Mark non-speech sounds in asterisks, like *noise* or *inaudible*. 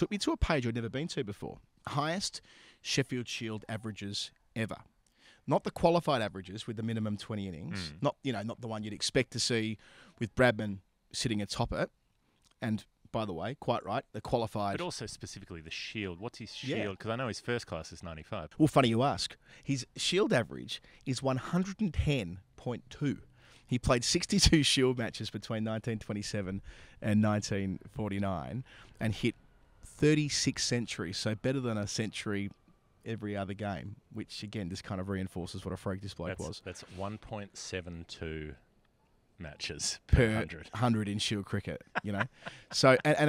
took me to a page I'd never been to before. Highest Sheffield Shield averages ever. Not the qualified averages with the minimum 20 innings. Mm. Not, you know, not the one you'd expect to see with Bradman sitting atop it. And by the way, quite right, the qualified. But also specifically the Shield. What's his Shield? Because I know his first class is 95. Well, funny you ask. His Shield average is 110.2. He played 62 *laughs* Shield matches between 1927 and 1949 and hit 36 centuries, so better than a century every other game, which again just kind of reinforces what a freak this bloke That's, was. that's 1.72 matches Per per 100. 100 in Shield cricket, you know? *laughs* so, and, and